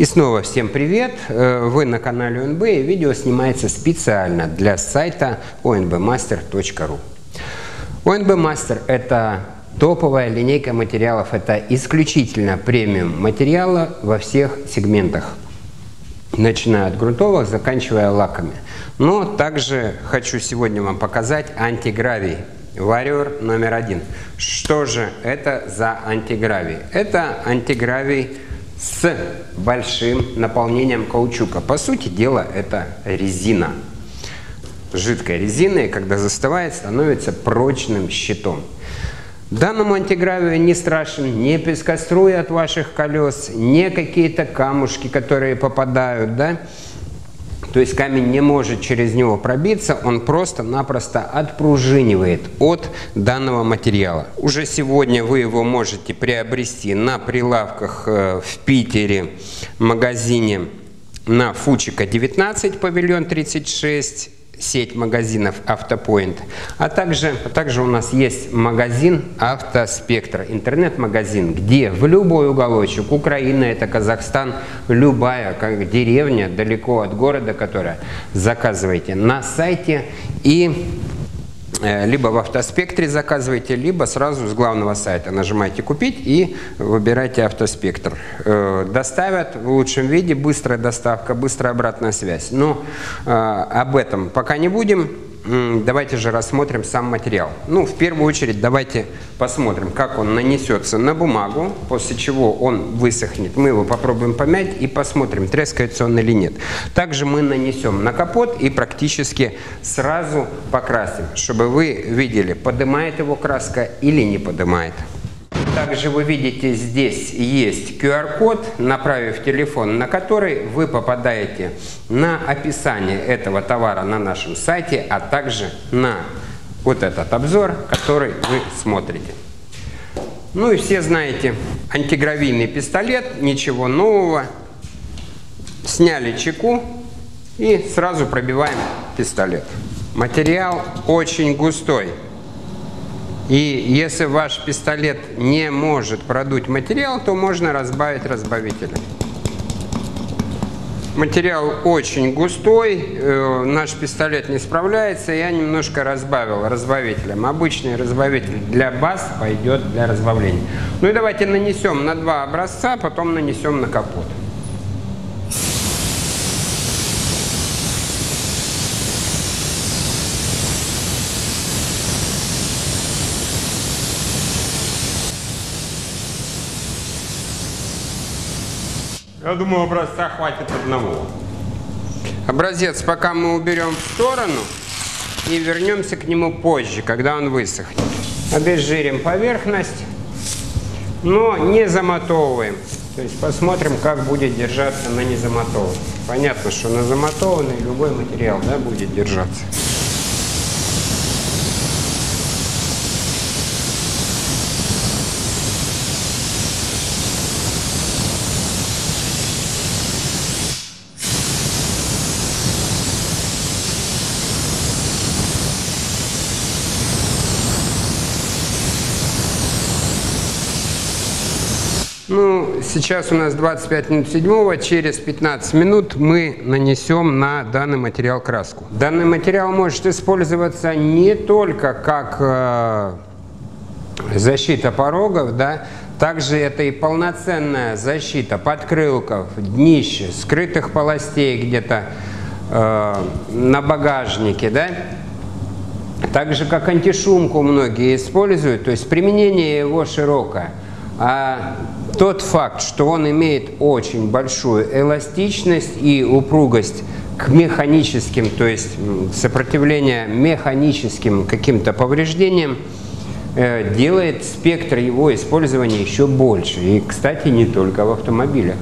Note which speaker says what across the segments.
Speaker 1: И снова всем привет! Э, вы на канале ОНБ и видео снимается специально для сайта onbmaster.ru. ONB Master – это топовая линейка материалов, это исключительно премиум материала во всех сегментах, начиная от грунтовых, заканчивая лаками. Но также хочу сегодня вам показать антигравий Warrior номер один. Что же это за антигравий? Это антигравий с большим наполнением каучука. По сути дела, это резина. Жидкая резина, и когда застывает, становится прочным щитом. Данному антигравию не страшен ни пескоструй от ваших колес, ни какие-то камушки, которые попадают, да, то есть камень не может через него пробиться, он просто-напросто отпружинивает от данного материала. Уже сегодня вы его можете приобрести на прилавках э, в Питере, в магазине на Фучика 19, павильон 36, сеть магазинов Автопоинт, а также, а также у нас есть магазин Автоспектр, интернет-магазин, где в любой уголочек, Украина, это Казахстан, любая как деревня далеко от города, которая заказываете на сайте. И либо в автоспектре заказываете, либо сразу с главного сайта нажимаете «Купить» и выбираете автоспектр. Э, доставят в лучшем виде, быстрая доставка, быстрая обратная связь. Но э, об этом пока не будем давайте же рассмотрим сам материал. Ну, в первую очередь, давайте посмотрим, как он нанесется на бумагу, после чего он высохнет. Мы его попробуем помять и посмотрим, трескается он или нет. Также мы нанесем на капот и практически сразу покрасим, чтобы вы видели, поднимает его краска или не поднимает. Также вы видите, здесь есть QR-код, направив телефон, на который вы попадаете на описание этого товара на нашем сайте, а также на вот этот обзор, который вы смотрите. Ну и все знаете, антигравийный пистолет, ничего нового. Сняли чеку и сразу пробиваем пистолет. Материал очень густой. И если ваш пистолет не может продуть материал, то можно разбавить разбавителем. Материал очень густой, э, наш пистолет не справляется, я немножко разбавил разбавителем. Обычный разбавитель для баз пойдет для разбавления. Ну и давайте нанесем на два образца, потом нанесем на капот. Я думаю, образца хватит одного. Образец пока мы уберем в сторону и вернемся к нему позже, когда он высохнет. Обезжирим поверхность, но не замотовываем. То есть посмотрим, как будет держаться на незамотованном. Понятно, что на замотованный любой материал да, будет держаться. Ну, сейчас у нас 25 минут седьмого, через 15 минут мы нанесем на данный материал краску. Данный материал может использоваться не только как э, защита порогов, да, также это и полноценная защита подкрылков, днища, скрытых полостей где-то э, на багажнике, да, так же как антишумку многие используют, то есть применение его широкое. А тот факт, что он имеет очень большую эластичность и упругость к механическим, то есть сопротивление механическим каким-то повреждениям, э, делает спектр его использования еще больше. И, кстати, не только в автомобилях.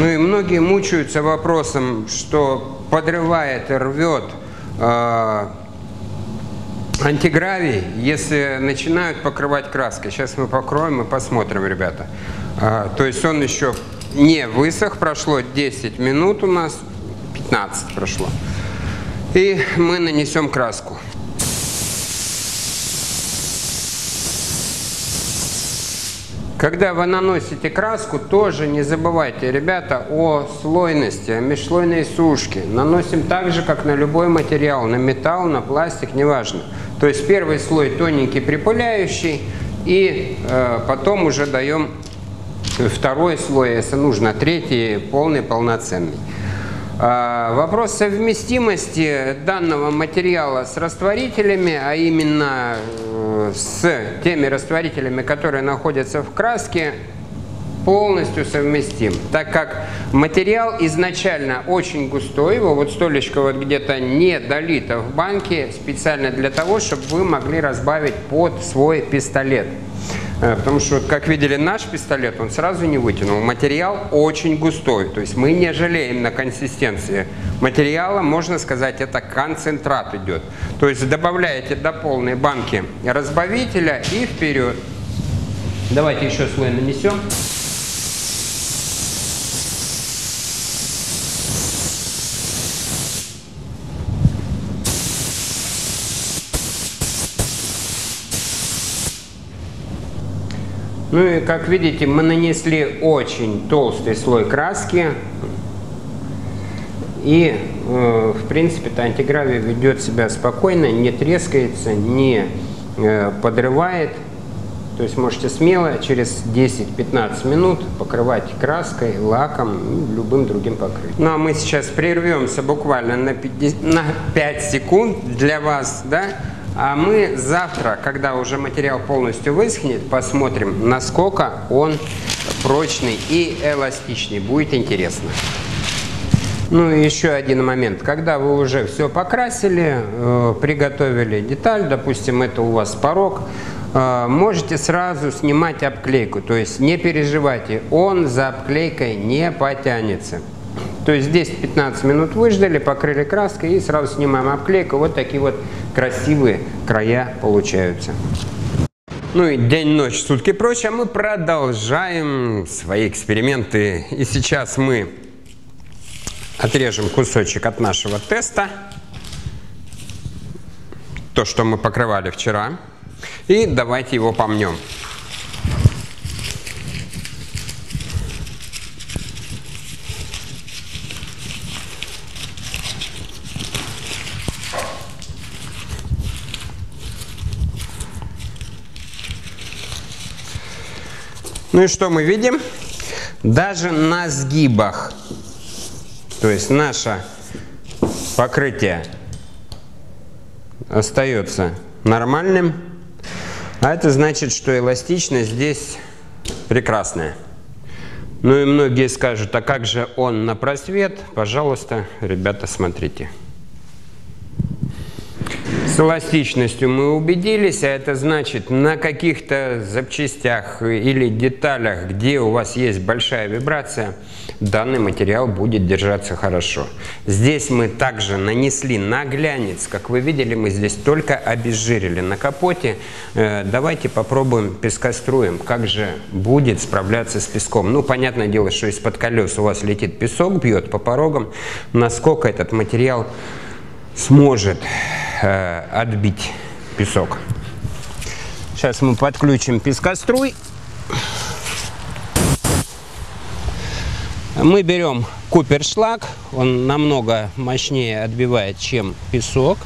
Speaker 1: Ну и многие мучаются вопросом, что подрывает и рвет э, антигравий, если начинают покрывать краской. Сейчас мы покроем и посмотрим, ребята. А, то есть он еще не высох, прошло 10 минут у нас, 15 прошло. И мы нанесем краску. Когда вы наносите краску, тоже не забывайте, ребята, о слойности, о межслойной сушке. Наносим так же, как на любой материал, на металл, на пластик, неважно. То есть первый слой тоненький, припыляющий, и э, потом уже даем второй слой, если нужно, третий, полный, полноценный. А, вопрос совместимости данного материала с растворителями, а именно э, с теми растворителями, которые находятся в краске, полностью совместим, так как материал изначально очень густой, его вот столечко вот где-то не долито в банке специально для того, чтобы вы могли разбавить под свой пистолет. Э, потому что, как видели, наш пистолет, он сразу не вытянул. Материал очень густой, то есть мы не жалеем на консистенции материала, можно сказать, это концентрат идет. То есть добавляете до полной банки разбавителя и вперед. Давайте еще слой нанесем. Ну и как видите, мы нанесли очень толстый слой краски. И, э, в принципе-то, антигравий ведет себя спокойно, не трескается, не э, подрывает. То есть можете смело через 10-15 минут покрывать краской, лаком, любым другим покрытием. Ну а мы сейчас прервемся буквально на 50, на 5 секунд для вас, да, а мы завтра, когда уже материал полностью высохнет, посмотрим, насколько он прочный и эластичный. Будет интересно. Ну и еще один момент. Когда вы уже все покрасили, э, приготовили деталь, допустим, это у вас порог, э, можете сразу снимать обклейку. То есть не переживайте, он за обклейкой не потянется. То есть здесь 15 минут выждали, покрыли краской и сразу снимаем обклейку. Вот такие вот красивые края получаются. Ну и день-ночь, сутки прочее, мы продолжаем свои эксперименты. И сейчас мы отрежем кусочек от нашего теста. То, что мы покрывали вчера. И давайте его помнем. Ну и что мы видим? Даже на сгибах, то есть наше покрытие остается нормальным, а это значит, что эластичность здесь прекрасная. Ну и многие скажут, а как же он на просвет? Пожалуйста, ребята, смотрите. С эластичностью мы убедились, а это значит на каких-то запчастях или деталях, где у вас есть большая вибрация, данный материал будет держаться хорошо. Здесь мы также нанесли на глянец, как вы видели, мы здесь только обезжирили на капоте. Э, давайте попробуем пескоструем, как же будет справляться с песком. Ну, понятное дело, что из-под колес у вас летит песок, бьет по порогам, насколько этот материал сможет э, отбить песок. Сейчас мы подключим пескоструй. Мы берем купершлаг, он намного мощнее отбивает, чем песок.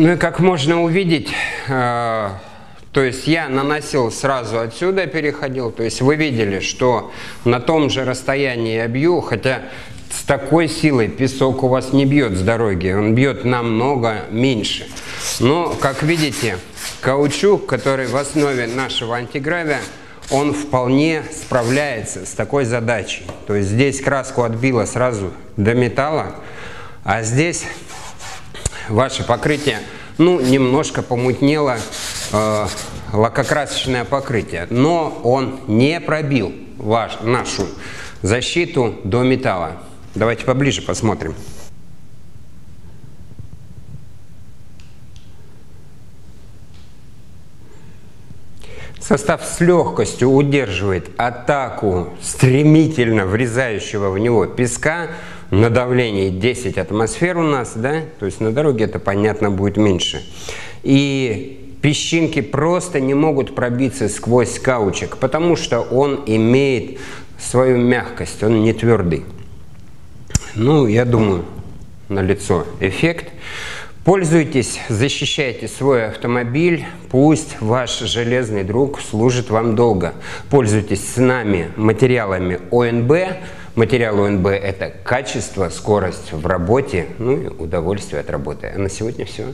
Speaker 1: Ну и как можно увидеть, э, то есть я наносил сразу отсюда, переходил, то есть вы видели, что на том же расстоянии я бью, хотя с такой силой песок у вас не бьет с дороги, он бьет намного меньше. Но, как видите, каучук, который в основе нашего антигравия, он вполне справляется с такой задачей. То есть здесь краску отбило сразу до металла, а здесь ваше покрытие, ну, немножко помутнело, э, лакокрасочное покрытие, но он не пробил ваш, нашу защиту до металла. Давайте поближе посмотрим. Состав с легкостью удерживает атаку стремительно врезающего в него песка на давлении 10 атмосфер у нас, да, то есть на дороге это понятно будет меньше. И песчинки просто не могут пробиться сквозь каучик, потому что он имеет свою мягкость, он не твердый. Ну, я думаю, на лицо эффект. Пользуйтесь, защищайте свой автомобиль, пусть ваш железный друг служит вам долго. Пользуйтесь с нами материалами ОНБ. Материал ОНБ – это качество, скорость в работе, ну и удовольствие от работы. А на сегодня все.